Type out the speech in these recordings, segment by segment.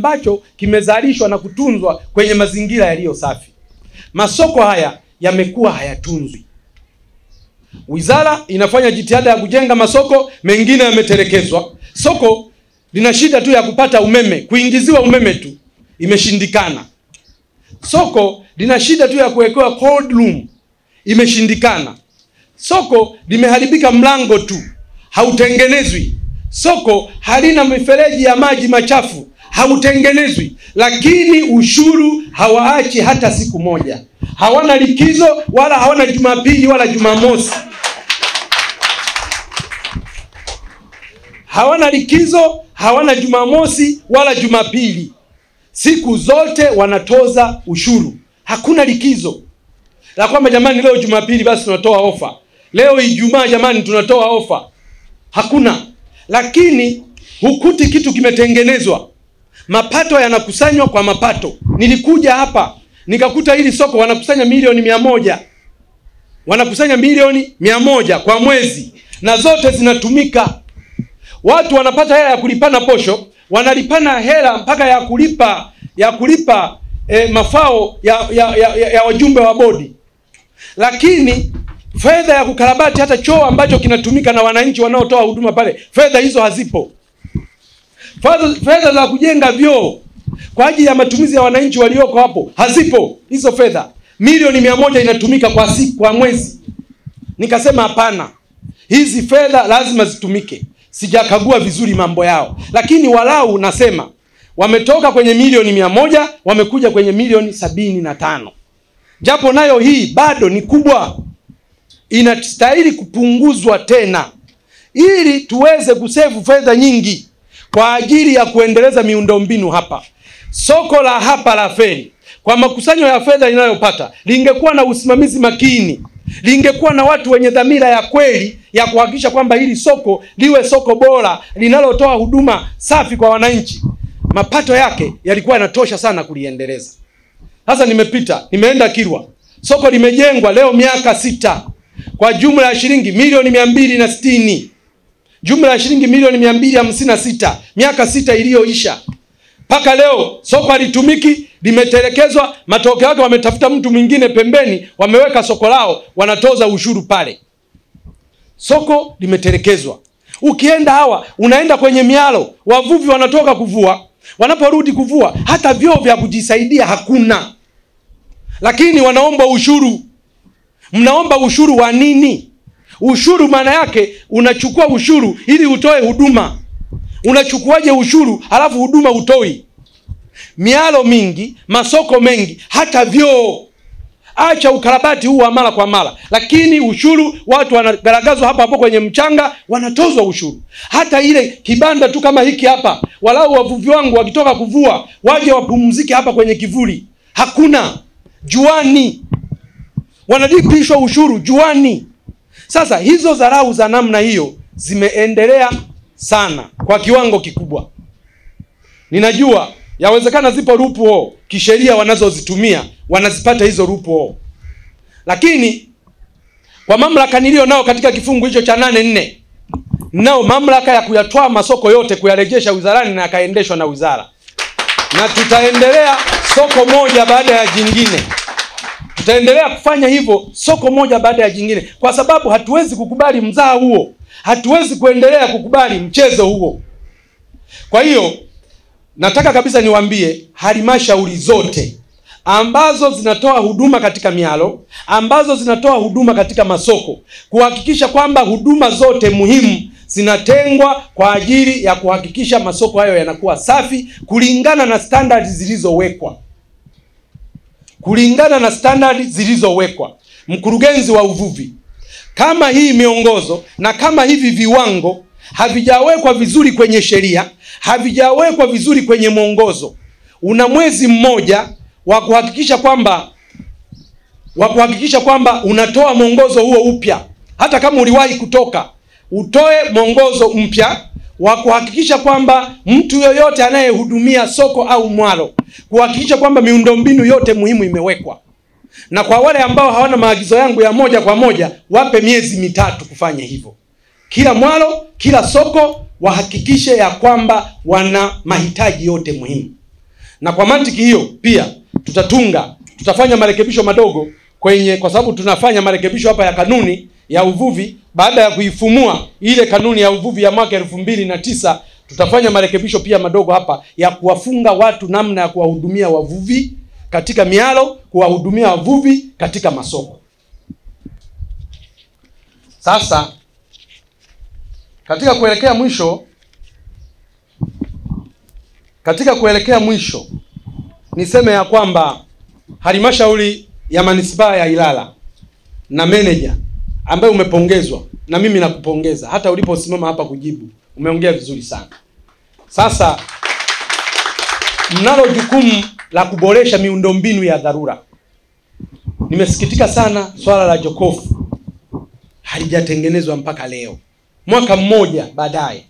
ambacho kimezalishwa na kutunzwa kwenye mazingira yaliyo safi. Masoko haya yamekuwa hayatunzwi. Wizara inafanya jitihada ya kujenga masoko, mengine yametelekezwa. Soko lina shida tu ya kupata umeme, kuingiziwa umeme tu imeshindikana. Soko lina shida tu ya kuwekewa cold room, imeshindikana. Soko limeharibika, mlango tu hautengenezwi. Soko halina mifereji ya maji machafu, hautengenezwi. Lakini ushuru hawaachi hata siku moja, hawana likizo wala hawana Jumapili wala Jumamosi, hawana likizo, hawana Jumamosi wala Jumapili. Siku zote wanatoza ushuru, hakuna likizo. La kwamba jamani, leo Jumapili basi tunatoa ofa, leo Ijumaa jamani tunatoa ofa, hakuna. Lakini hukuti kitu kimetengenezwa, mapato yanakusanywa kwa mapato. Nilikuja hapa nikakuta hili soko wanakusanya milioni mia moja wanakusanya milioni mia moja kwa mwezi, na zote zinatumika. Watu wanapata hela ya kulipana posho, wanalipana hela mpaka ya kulipa ya kulipa eh, mafao ya, ya, ya, ya, ya wajumbe wa bodi, lakini fedha ya kukarabati hata choo ambacho kinatumika na wananchi wanaotoa huduma pale, fedha hizo hazipo. Fedha za kujenga vyoo kwa ajili ya matumizi ya wananchi walioko hapo hazipo hizo fedha. Milioni mia moja inatumika kwa siku, kwa mwezi. Nikasema hapana, hizi fedha lazima zitumike. Sijakagua vizuri mambo yao, lakini walau nasema wametoka kwenye milioni mia moja wamekuja kwenye milioni sabini na tano japo nayo hii bado ni kubwa, inastahili kupunguzwa tena ili tuweze kusevu fedha nyingi kwa ajili ya kuendeleza miundombinu hapa. Soko la hapa la Feri kwa makusanyo ya fedha inayopata lingekuwa na usimamizi makini, lingekuwa na watu wenye dhamira ya kweli ya kuhakikisha kwamba hili soko liwe soko bora linalotoa huduma safi kwa wananchi, mapato yake yalikuwa yanatosha sana kuliendeleza. Sasa nimepita, nimeenda Kilwa, soko limejengwa leo miaka sita. Kwa jumla ya shilingi milioni mia mbili na sitini jumla ya shilingi milioni mia mbili hamsini na sita miaka sita iliyoisha mpaka leo soko halitumiki, limetelekezwa. Matokeo yake wametafuta mtu mwingine pembeni, wameweka soko lao, wanatoza ushuru pale. Soko limetelekezwa. Ukienda hawa, unaenda kwenye mialo, wavuvi wanatoka kuvua, wanaporudi kuvua, hata vyoo vya kujisaidia hakuna, lakini wanaomba ushuru. Mnaomba ushuru wa nini? Ushuru maana yake unachukua ushuru ili utoe huduma. Unachukuaje ushuru halafu huduma utoi? Mialo mingi, masoko mengi, hata vyoo. Acha ukarabati huu wa mara kwa mara, lakini ushuru, watu wanagaragazwa hapa hapo kwenye mchanga, wanatozwa ushuru. Hata ile kibanda tu kama hiki hapa, walau wavuvi wangu wakitoka kuvua waje wapumzike hapa kwenye kivuli, hakuna. Juani wanalipishwa ushuru juani. Sasa hizo dharau za namna hiyo zimeendelea sana kwa kiwango kikubwa. Ninajua yawezekana zipo loophole kisheria wanazozitumia wanazipata hizo loophole, lakini kwa mamlaka niliyo nao katika kifungu hicho cha nane nne nao mamlaka ya kuyatoa masoko yote kuyarejesha wizarani na yakaendeshwa na wizara, na tutaendelea soko moja baada ya jingine tutaendelea kufanya hivyo soko moja baada ya jingine, kwa sababu hatuwezi kukubali mzaa huo, hatuwezi kuendelea kukubali mchezo huo. Kwa hiyo nataka kabisa niwaambie halmashauri zote ambazo zinatoa huduma katika mialo, ambazo zinatoa huduma katika masoko, kuhakikisha kwamba huduma zote muhimu zinatengwa kwa ajili ya kuhakikisha masoko hayo yanakuwa safi kulingana na standardi zilizowekwa kulingana na standard zilizowekwa. Mkurugenzi wa uvuvi, kama hii miongozo na kama hivi viwango havijawekwa vizuri kwenye sheria, havijawekwa vizuri kwenye mwongozo, una mwezi mmoja wa kuhakikisha kwamba wa kuhakikisha kwamba unatoa mwongozo huo upya. Hata kama uliwahi kutoka, utoe mwongozo mpya wa kuhakikisha kwamba mtu yoyote anayehudumia soko au mwalo, kuhakikisha kwamba miundombinu yote muhimu imewekwa. Na kwa wale ambao hawana maagizo yangu ya moja kwa moja, wape miezi mitatu kufanya hivyo. Kila mwalo, kila soko wahakikishe ya kwamba wana mahitaji yote muhimu. na kwa mantiki hiyo pia tutatunga tutafanya marekebisho madogo kwenye kwa sababu tunafanya marekebisho hapa ya kanuni ya uvuvi baada ya kuifumua ile kanuni ya uvuvi ya mwaka elfu mbili na tisa tutafanya marekebisho pia madogo hapa ya kuwafunga watu namna ya kuwahudumia wavuvi katika mialo kuwahudumia wavuvi katika masoko. Sasa katika kuelekea mwisho katika kuelekea mwisho niseme ya kwamba halmashauri ya manispaa ya Ilala na meneja ambaye umepongezwa na mimi nakupongeza, hata uliposimama hapa kujibu umeongea vizuri sana. Sasa mnalo jukumu la kuboresha miundombinu ya dharura. Nimesikitika sana swala la jokofu halijatengenezwa mpaka leo, mwaka mmoja baadaye.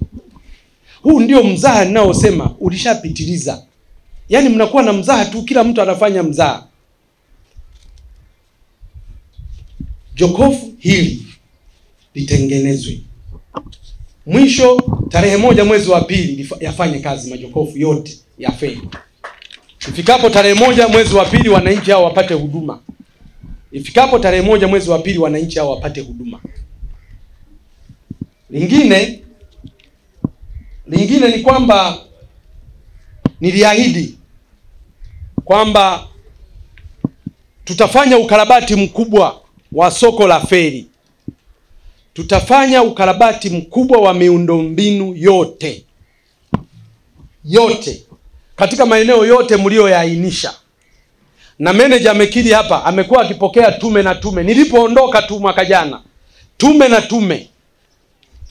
Huu ndio mzaha ninaosema ulishapitiliza. Yaani mnakuwa na mzaha tu, kila mtu anafanya mzaha. Jokofu hili litengenezwe mwisho tarehe moja mwezi wa pili yafanye kazi majokofu yote ya fedha Ifikapo tarehe moja mwezi wa pili wananchi hao wapate huduma. Ifikapo tarehe moja mwezi wa pili wananchi hao wapate huduma. Lingine lingine ni kwamba niliahidi kwamba tutafanya ukarabati mkubwa wa soko la feri. Tutafanya ukarabati mkubwa wa miundombinu yote yote katika maeneo yote mliyoyaainisha, na meneja amekiri hapa, amekuwa akipokea tume na tume. Nilipoondoka tu mwaka jana, tume na tume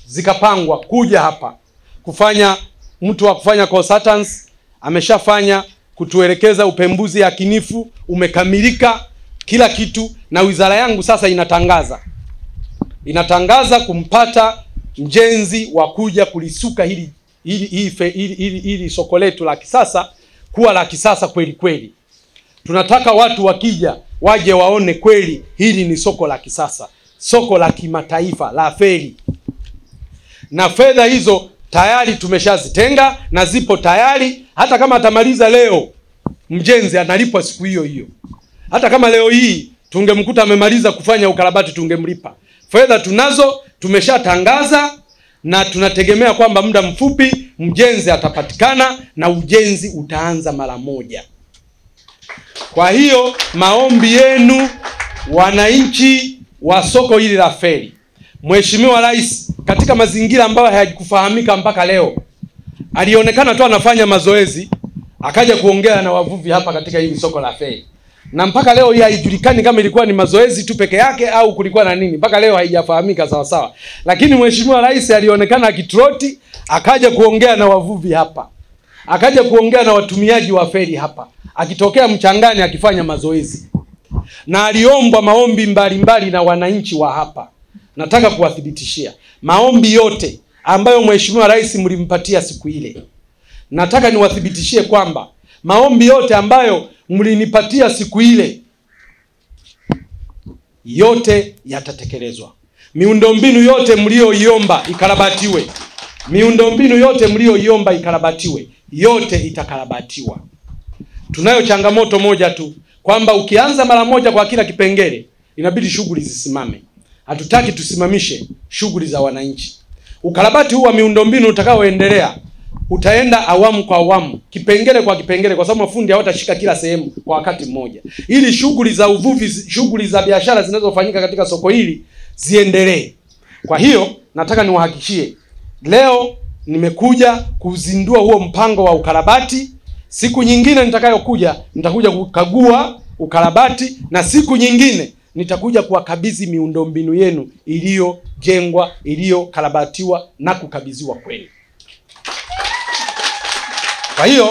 zikapangwa kuja hapa kufanya, mtu wa kufanya consultants ameshafanya kutuelekeza, upembuzi yakinifu umekamilika, kila kitu, na wizara yangu sasa inatangaza inatangaza kumpata mjenzi wa kuja kulisuka hili hili hili, hili, hili, hili soko letu la kisasa kuwa la kisasa kweli kweli. Tunataka watu wakija waje waone kweli hili ni soko la kisasa, soko la kimataifa la feri, na fedha hizo tayari tumeshazitenga na zipo tayari. Hata kama atamaliza leo, mjenzi analipwa siku hiyo hiyo. Hata kama leo hii tungemkuta amemaliza kufanya ukarabati, tungemlipa. Fedha tunazo, tumeshatangaza na tunategemea kwamba muda mfupi mjenzi atapatikana na ujenzi utaanza mara moja. Kwa hiyo maombi yenu wananchi wa soko hili la feri, Mheshimiwa Rais katika mazingira ambayo hayakufahamika mpaka leo, alionekana tu anafanya mazoezi, akaja kuongea na wavuvi hapa katika hili soko la feri, na mpaka leo hii haijulikani kama ilikuwa ni mazoezi tu peke yake au kulikuwa na nini, mpaka leo haijafahamika sawa sawa. Lakini Mheshimiwa Rais alionekana akitroti, akaja kuongea na wavuvi hapa, akaja kuongea na watumiaji wa feri hapa, akitokea mchangani akifanya mazoezi, na aliombwa maombi mbalimbali mbali na wananchi wa hapa. Nataka kuwathibitishia. Maombi yote ambayo Mheshimiwa Rais mlimpatia siku ile, nataka niwathibitishie kwamba maombi yote ambayo mlinipatia siku ile yote yatatekelezwa. Miundombinu yote mlioiomba ikarabatiwe, miundombinu yote mlioiomba ikarabatiwe, yote itakarabatiwa. Tunayo changamoto moja tu kwamba ukianza mara moja kwa kila kipengele, inabidi shughuli zisimame. Hatutaki tusimamishe shughuli za wananchi. Ukarabati huu wa miundombinu utakaoendelea utaenda awamu kwa awamu, kipengele kwa kipengele, kwa sababu mafundi hawatashika kila sehemu kwa wakati mmoja, ili shughuli za uvuvi, shughuli za biashara zinazofanyika katika soko hili ziendelee. Kwa hiyo nataka niwahakikishie leo nimekuja kuzindua huo mpango wa ukarabati. Siku nyingine nitakayokuja nitakuja kukagua ukarabati, na siku nyingine nitakuja kuwakabidhi miundombinu yenu iliyojengwa, iliyokarabatiwa na kukabidhiwa kwenu. Kwa hiyo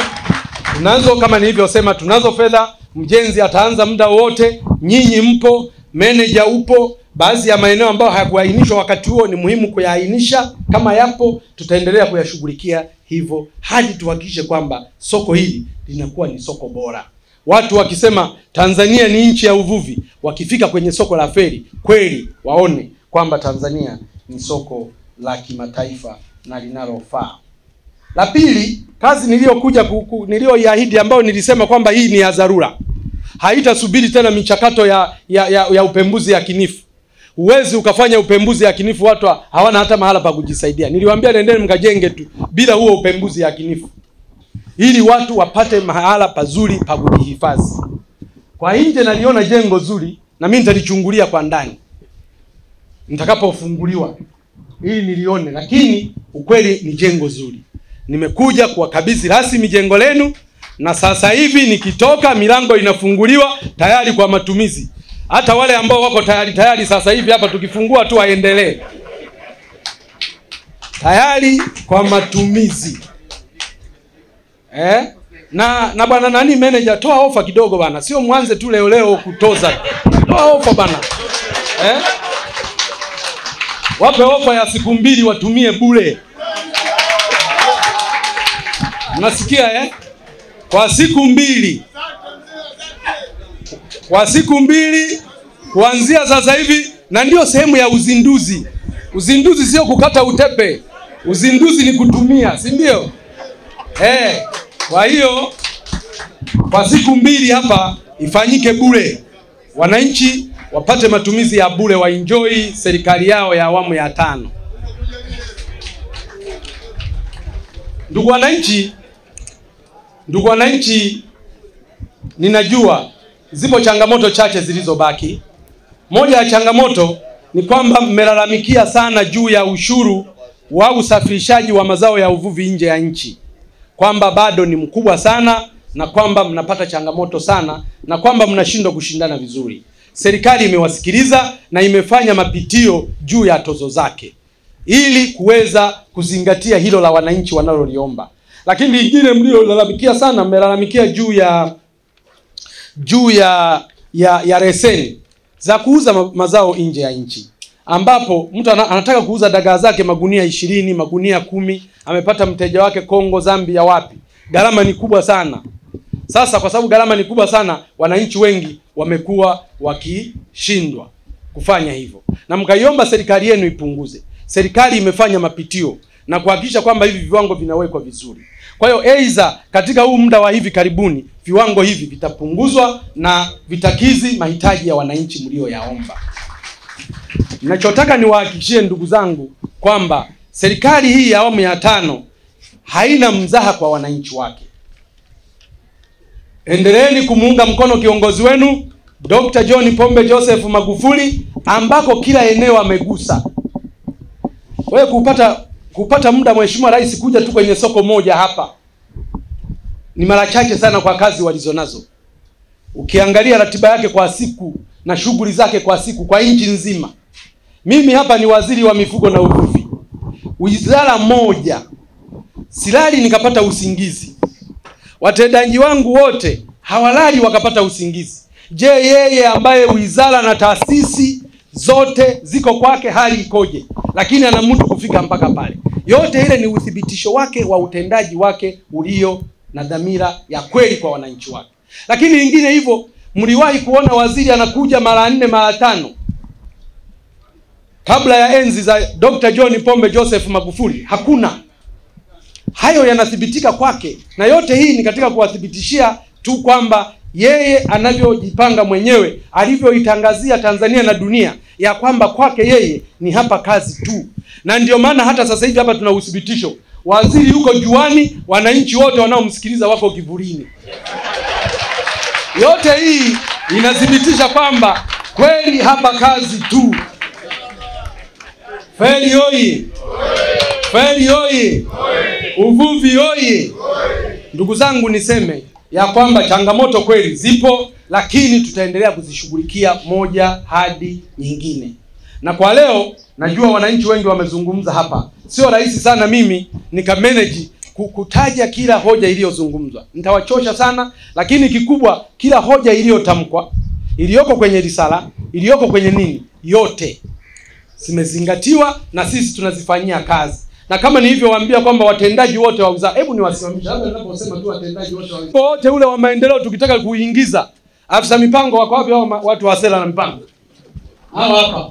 tunazo, kama nilivyosema, tunazo fedha. Mjenzi ataanza muda wote, nyinyi mpo, meneja upo. Baadhi ya maeneo ambayo hayakuainishwa wakati huo ni muhimu kuyaainisha. Kama yapo, tutaendelea kuyashughulikia hivyo hadi tuhakikishe kwamba soko hili linakuwa ni soko bora. Watu wakisema Tanzania ni nchi ya uvuvi, wakifika kwenye soko la feri kweli waone kwamba Tanzania ni soko la kimataifa na linalofaa. La pili, kazi niliyokuja ku- ku- niliyoiahidi ambayo nilisema kwamba hii ni ya dharura, haitasubiri tena michakato ya, ya, ya, ya upembuzi yakinifu. Huwezi ukafanya upembuzi yakinifu watu hawana hata mahala pa kujisaidia. Niliwaambia nendeni mkajenge tu bila huo upembuzi yakinifu, ili watu wapate mahala pazuri pa kujihifadhi. Kwa nje naliona jengo zuri, na mimi nitalichungulia kwa ndani nitakapofunguliwa ili nilione, lakini ukweli ni jengo zuri. Nimekuja kuwakabidhi rasmi jengo lenu, na sasa hivi nikitoka, milango inafunguliwa tayari kwa matumizi. Hata wale ambao wako tayari tayari sasa hivi hapa tukifungua tu waendelee tayari kwa matumizi eh? na na bwana nani manager, toa ofa kidogo bana, sio mwanze tu leo leo kutoza, toa ofa bana eh? Wape ofa ya siku mbili watumie bure. Mnasikia eh? Kwa siku mbili, kwa siku mbili kuanzia sasa hivi, na ndio sehemu ya uzinduzi. Uzinduzi sio kukata utepe, uzinduzi ni kutumia, si ndio? Eh, kwa hiyo kwa siku mbili hapa ifanyike bure, wananchi wapate matumizi ya bure, waenjoy serikali yao ya awamu ya tano. Ndugu wananchi, ndugu wananchi, ninajua zipo changamoto chache zilizobaki. Moja ya changamoto ni kwamba mmelalamikia sana juu ya ushuru wa usafirishaji wa mazao ya uvuvi nje ya nchi, kwamba bado ni mkubwa sana na kwamba mnapata changamoto sana na kwamba mnashindwa kushindana vizuri. Serikali imewasikiliza na imefanya mapitio juu ya tozo zake ili kuweza kuzingatia hilo la wananchi wanaloliomba. Lakini lingine mliolalamikia sana, mmelalamikia juu ya juu ya ya, ya leseni za kuuza mazao nje ya nchi, ambapo mtu anataka kuuza dagaa zake magunia ishirini, magunia kumi, amepata mteja wake Kongo, Zambia, wapi, gharama ni kubwa sana. Sasa kwa sababu gharama ni kubwa sana, wananchi wengi wamekuwa wakishindwa kufanya hivyo, na mkaiomba serikali yenu ipunguze. Serikali imefanya mapitio na kuhakikisha kwamba hivi viwango vinawekwa vizuri. Kwa hiyo aidha, katika huu muda wa hivi karibuni viwango hivi vitapunguzwa na vitakizi mahitaji ya wananchi mlioyaomba. Ninachotaka niwahakikishie ndugu zangu kwamba serikali hii ya awamu ya tano haina mzaha kwa wananchi wake. Endeleeni kumuunga mkono kiongozi wenu Dr. John Pombe Joseph Magufuli ambako kila eneo amegusa. Wewe kupata kupata muda Mheshimiwa Rais kuja tu kwenye soko moja hapa ni mara chache sana kwa kazi walizonazo. Ukiangalia ratiba yake kwa siku na shughuli zake kwa siku kwa nchi nzima. Mimi hapa ni waziri wa mifugo na uvuvi, wizara moja, silali nikapata usingizi. Watendaji wangu wote hawalali wakapata usingizi. Je, yeye ambaye wizara na taasisi zote ziko kwake, hali ikoje? Lakini ana mtu kufika mpaka pale. Yote ile ni uthibitisho wake wa utendaji wake ulio na dhamira ya kweli kwa wananchi wake. Lakini lingine hivyo, mliwahi kuona waziri anakuja mara nne mara tano kabla ya enzi za Dr. John Pombe Joseph Magufuli? Hakuna. Hayo yanathibitika kwake, na yote hii ni katika kuwathibitishia tu kwamba yeye anavyojipanga mwenyewe, alivyoitangazia Tanzania na dunia ya kwamba kwake yeye ni hapa kazi tu, na ndio maana hata sasa hivi hapa tuna uthibitisho, waziri yuko juani, wananchi wote wanaomsikiliza wako kivulini. Yote hii inathibitisha kwamba kweli hapa kazi tu. Feri oye! Feri oye! Uvuvi oye! Ndugu zangu, niseme ya kwamba changamoto kweli zipo, lakini tutaendelea kuzishughulikia moja hadi nyingine. Na kwa leo najua wananchi wengi wamezungumza hapa, sio rahisi sana mimi nika manage kutaja kila hoja iliyozungumzwa, nitawachosha sana, lakini kikubwa, kila hoja iliyotamkwa, iliyoko kwenye risala, iliyoko kwenye nini, yote zimezingatiwa na sisi tunazifanyia kazi na kama nilivyowaambia kwamba watendaji wote wa wizara, hebu niwasimamishe labda ninaposema tu watendaji wote wa wizara wote ule wa maendeleo, tukitaka kuingiza afisa mipango, wako wapi hao watu wa sera na mipango? Hawa hapa.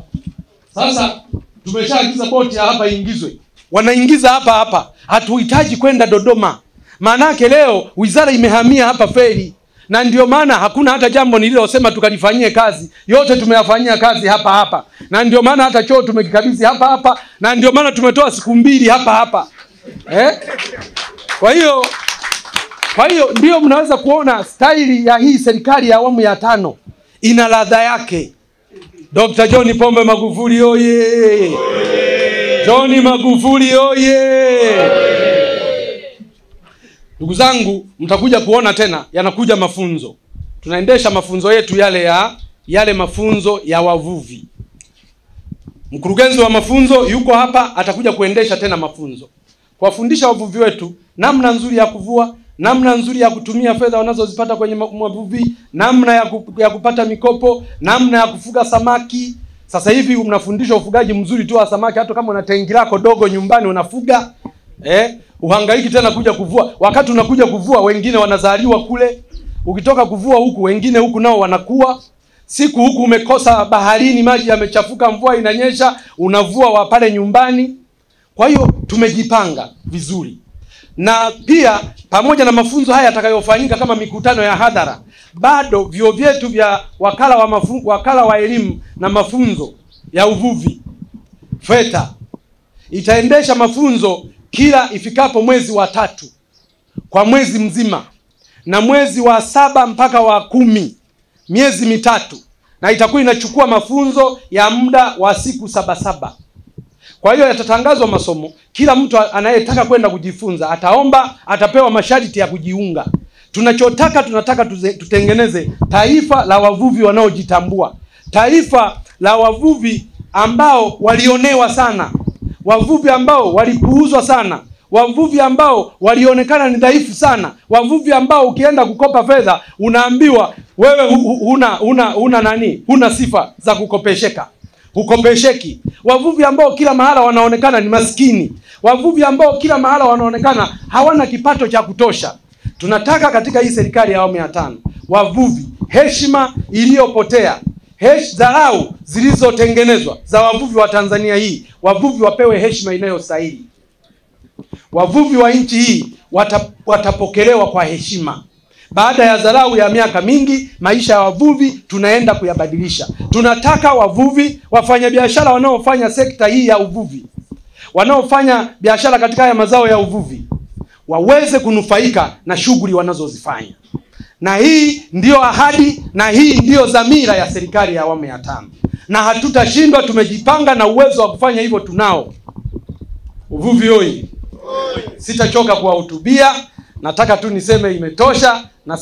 Sasa tumeshaagiza boti ya hapa iingizwe, wanaingiza hapa hapa, hatuhitaji kwenda Dodoma. Maanake leo wizara imehamia hapa Feri, na ndio maana hakuna hata jambo nililosema tukalifanyie kazi, yote tumeyafanyia kazi hapa hapa, na ndio maana hata choo tumekikabidhi hapa hapa, na ndio maana tumetoa siku mbili hapa hapa eh? Kwa hiyo kwa hiyo ndio mnaweza kuona staili ya hii serikali ya awamu ya tano ina ladha yake. Dr. John Pombe Magufuli oye! John Magufuli oye! Ndugu zangu, mtakuja kuona tena yanakuja mafunzo. Tunaendesha mafunzo yetu yale ya yale mafunzo ya wavuvi. Mkurugenzi wa mafunzo yuko hapa, atakuja kuendesha tena mafunzo, kuwafundisha wavuvi wetu namna nzuri ya kuvua, namna nzuri ya kutumia fedha wanazozipata kwenye mavuvi, namna ya, ku, ya kupata mikopo, namna ya kufuga samaki. Sasa hivi mnafundishwa ufugaji mzuri tu wa samaki, hata kama una tengi lako dogo nyumbani unafuga eh, uhangaiki tena kuja kuvua. Wakati unakuja kuvua, wengine wanazaliwa kule, ukitoka kuvua huku, wengine huku nao wanakuwa siku huku umekosa baharini, maji yamechafuka, mvua inanyesha, unavua wa pale nyumbani. Kwa hiyo tumejipanga vizuri, na pia pamoja na mafunzo haya yatakayofanyika kama mikutano ya hadhara, bado vyuo vyetu vya wakala wa mafu, wakala wa elimu na mafunzo ya uvuvi FETA itaendesha mafunzo kila ifikapo mwezi wa tatu kwa mwezi mzima, na mwezi wa saba mpaka wa kumi miezi mitatu, na itakuwa inachukua mafunzo ya muda wa siku saba saba. Kwa hiyo yatatangazwa masomo, kila mtu anayetaka kwenda kujifunza ataomba, atapewa masharti ya kujiunga. Tunachotaka, tunataka tuze, tutengeneze taifa la wavuvi wanaojitambua, taifa la wavuvi ambao walionewa sana, wavuvi ambao walipuuzwa sana, wavuvi ambao walionekana ni dhaifu sana, wavuvi ambao ukienda kukopa fedha unaambiwa wewe una, una, huna nani, huna sifa za kukopesheka. Hukopesheki. Wavuvi ambao kila mahala wanaonekana ni maskini, wavuvi ambao kila mahala wanaonekana hawana kipato cha kutosha. Tunataka katika hii serikali ya awamu ya tano, wavuvi, heshima iliyopotea, hesh, dharau zilizotengenezwa za wavuvi wa Tanzania hii, wavuvi wapewe heshima inayostahili. Wavuvi wa nchi hii wata, watapokelewa kwa heshima. Baada ya dharau ya miaka mingi, maisha ya wavuvi tunaenda kuyabadilisha. Tunataka wavuvi, wafanyabiashara wanaofanya sekta hii ya uvuvi, wanaofanya biashara katika haya mazao ya uvuvi, waweze kunufaika na shughuli wanazozifanya. Na hii ndiyo ahadi na hii ndiyo dhamira ya serikali ya awamu ya tano, na hatutashindwa. Tumejipanga na uwezo wa kufanya hivyo tunao. Uvuvi hoi! Sitachoka kuwahutubia, nataka tu niseme imetosha na